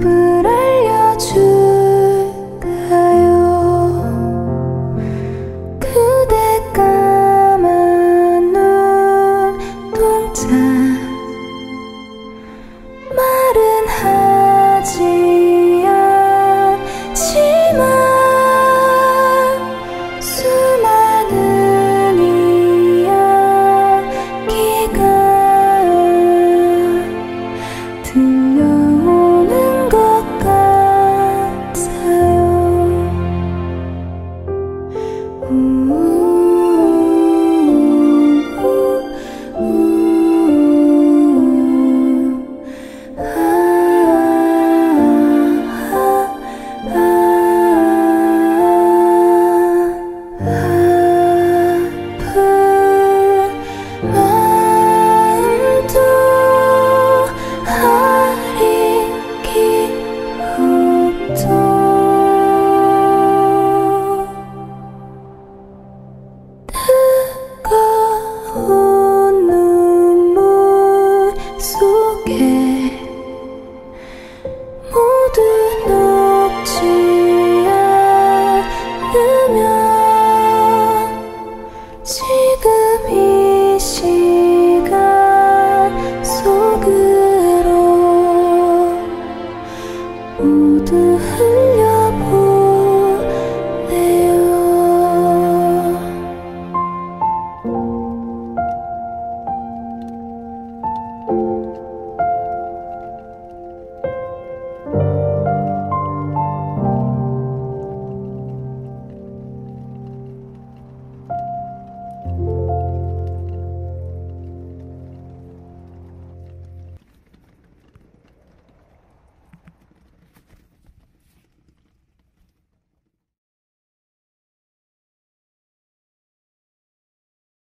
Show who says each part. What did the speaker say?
Speaker 1: but I told